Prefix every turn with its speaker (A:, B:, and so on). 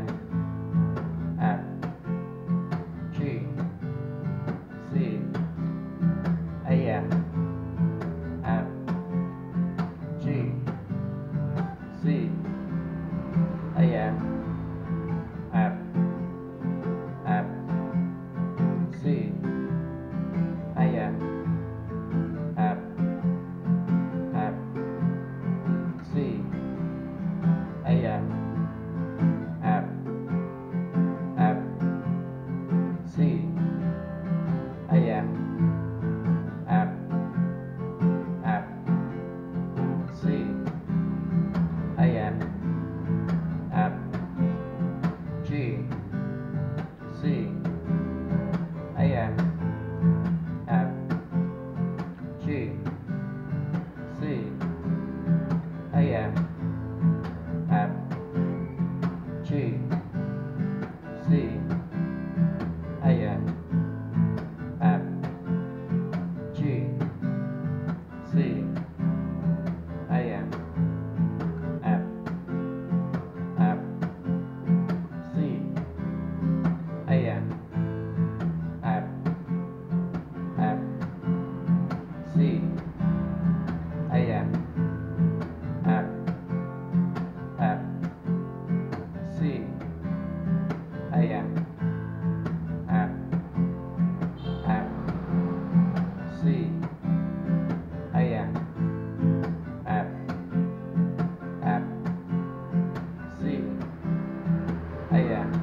A: N M G C A M M G C A M Yeah. Ayan.